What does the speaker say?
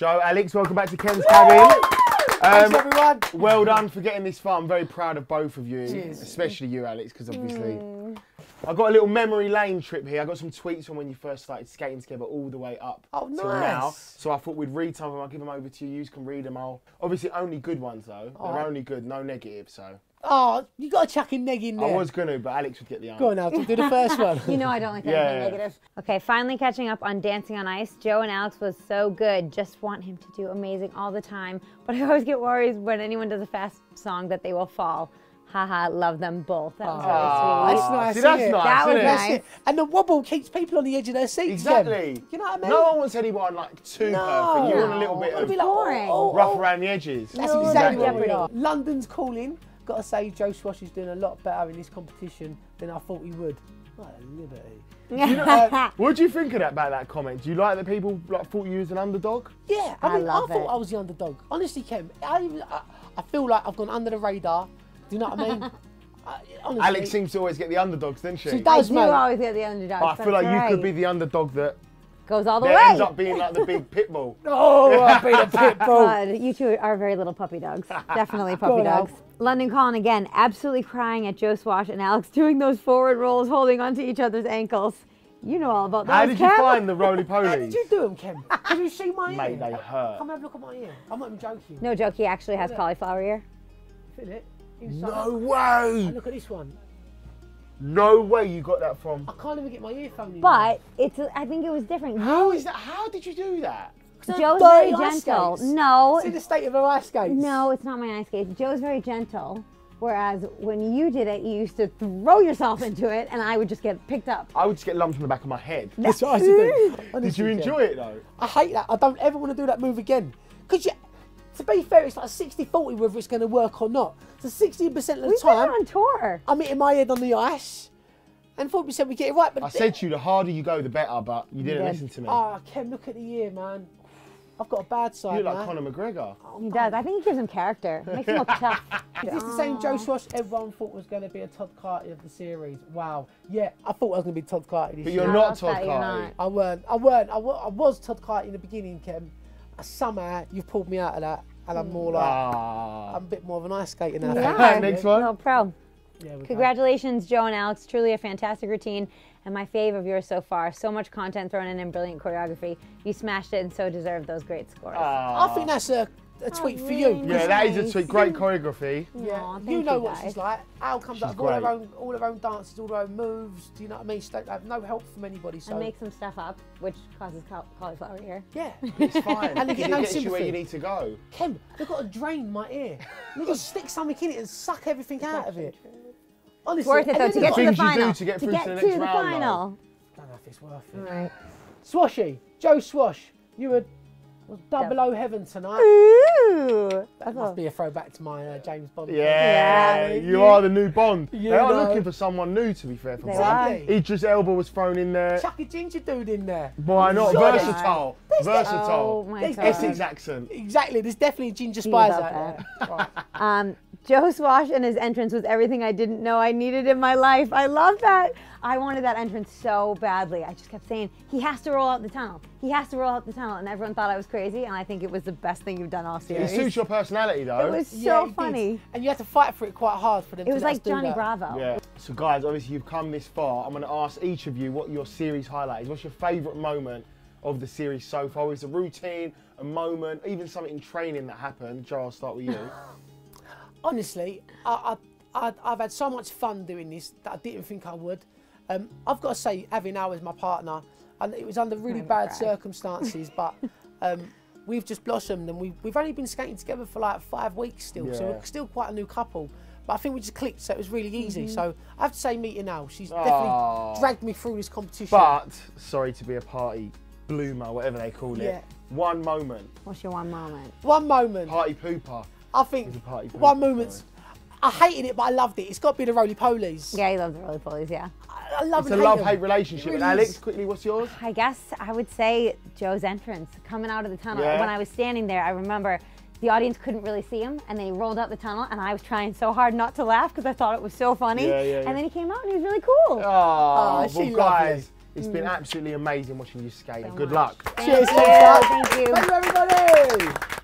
Joe, Alex, welcome back to Kem's Cabin. Thanks, Um, everyone. well done for getting this far. I'm very proud of both of you, Cheers. especially you, Alex, because obviously Mm. I got a little memory lane trip here. I got some tweets from when you first started skating together, all the way up Oh, till now. So I thought we'd read some of them. I'll give them over to you. You can read them all. Obviously, only good ones though. They're only good, no negative. So Oh, you got to chuck in neg in there. I was gonna, but Alex would get the answer. Go on now, do the first one. You know I don't like Yeah. anything negative. Okay, finally catching up on Dancing on Ice. Joe and Alex was so good. Just want him to do amazing all the time. But I always get worried when anyone does a fast song that they will fall. Haha, love them both. That was Aw. really That's nice, See, that's isn't it? nice, That was it? nice. That's it. And the wobble keeps people on the edge of their seats. Exactly. Jem. You know what I mean? No one wants anyone like too perfect. You want a little bit of be like, boring. oh, oh, rough oh. around the edges. That's No, exactly what we Jeopardy. are. London's calling. Got to say, Joe Swash is doing a lot better in this competition than I thought he would. What a liberty. Uh, what do you think of that about that comment? Do you like that people like thought you was an underdog? Yeah, I, I mean, I, love thought it. I was the underdog. Honestly, Kem, I, I, I feel like I've gone under the radar. Do you know what I mean? I, honestly, Alex seems to always get the underdogs, doesn't she? She I does, do mate. always get the underdog. But I feel like that's you could be the underdog that, Goes all the that way. ends up being like the big pit bull. Oh, I've been a pit bull. God, you two are very little puppy dogs. Definitely puppy on, Al. dogs. London calling again, absolutely crying at Joe Swash and Alex doing those forward rolls, holding onto each other's ankles. You know all about those. How did you find the roly How polies? did you do them, Kem? Did you see my Mate, ear? they hurt. Come have a look at my ear. I'm not even joking. No joke, he actually has cauliflower ear. Feel it? Inside. No way! And look at this one. No way you got that from. I can't even get my earphone in. But it's, I think it was different. How is that? How did you do that? there. Joe's very gentle. No, See the state of her ice skates. no, it's not my ice skates. Joe's very gentle. Whereas when you did it, you used to throw yourself into it, and I would just get picked up. I would just get lumped on the back of my head. That's what I used to do. Did you enjoy it though? I hate that. I don't ever want to do that move again. Because you, to be fair, it's like 60 40 whether it's going to work or not. So 60% of the We've been time, on tour. I'm hitting my head on the ice. And 40% we get it right. But I said to you, the harder you go, the better, but you didn't did. listen to me. Oh, Kem, look at the year, man. I've got a bad side. you look now. like Conor McGregor. Oh, He does. I think he gives him character. Makes him look tough. Is this the same Joe Swash everyone thought was going to be a Todd Carty of the series? Wow. Yeah, I thought I was going to be Todd Carty this But year. you're No, not that's Todd that, you're Carty. not. I weren't. I weren't. I, was Todd Carty in the beginning, Kem. Somehow you've pulled me out of that, and I'm more like Ah. I'm a bit more of an ice skater now. You thank are. you. Next one. No problem. Yeah, we go. Congratulations, Joe and Alex. Truly a fantastic routine and my fave of yours so far. So much content thrown in and brilliant choreography. You smashed it and so deserve those great scores. Ah. I think that's a, a tweet for really you. Yeah, that is a tweet. great choreography. Yeah, Aw, you know you what guys. she's like. Al comes She's up with all her own, all her own dances, all her own moves. Do you know what I mean? She don't have no help from anybody. So and make some stuff up, which causes cauliflower ear. yeah, It's fine. And you it get no gets you where you need to go. Kem, they've got to drain my ear. They've got to stick something in it and suck everything out of it. Honestly, It's worth it though to get to the Things you do final. to get through to get the to the round, though. final. I don't know if it's worth it. Right. Swashy, Joe Swash, you were was double O heaven tonight. Ooh. That must be a throwback to my uh, James Bond. Yeah, Yeah. you are the new Bond. You they are know. looking for someone new, to be fair. For They Bond. are. Exactly. Idris Elba was thrown in there. Chuck a ginger dude in there. Why not? Sure. Versatile. Oh Versatile. my There's god. Essex accent. Exactly. There's definitely a ginger He spies out there. Right. Um, Joe Swash and his entrance was everything I didn't know I needed in my life. I love that. I wanted that entrance so badly. I just kept saying, he has to roll out the tunnel. He has to roll out the tunnel. And everyone thought I was crazy. And I think it was the best thing you've done all It suits your personality, though. It was Yeah, so it did. funny. And you had to fight for it quite hard for them It to was like Johnny that. Bravo. Yeah. So, guys, obviously you've come this far. I'm going to ask each of you what your series highlight is. What's your favourite moment of the series so far? Is a routine, a moment, even something in training that happened? Joe, I'll start with you. honestly, I, I, I, I've had so much fun doing this that I didn't think I would. Um, I've got to say, having Al as my partner, and it was under really bad cry. circumstances, but um, we've just blossomed and we've, we've only been skating together for like five weeks still, so we're still quite a new couple. But I think we just clicked, so it was really easy. Mm-hmm. So I have to say, meeting Al, she's Aw. definitely dragged me through this competition. but, sorry to be a party bloomer, whatever they call it. Yeah. One moment. What's your one moment? one moment, Party pooper. I think He's a party one pooper, moment. I hated it, but I loved it. It's got to be the roly polies. Yeah, he loves the roly polies, yeah. I, I love It's a love-hate relationship. It really Alex, quickly, what's yours? I guess I would say Joe's entrance coming out of the tunnel. Yeah. When I was standing there, I remember the audience couldn't really see him, and then he rolled out the tunnel, and I was trying so hard not to laugh because I thought it was so funny. Yeah, yeah, yeah. And then he came out, and he was really cool. Oh, she well, lovely. guys, it's been mm. absolutely amazing watching you skate. So Good much. luck. Thank Cheers, you. Thank you. Thank you, everybody.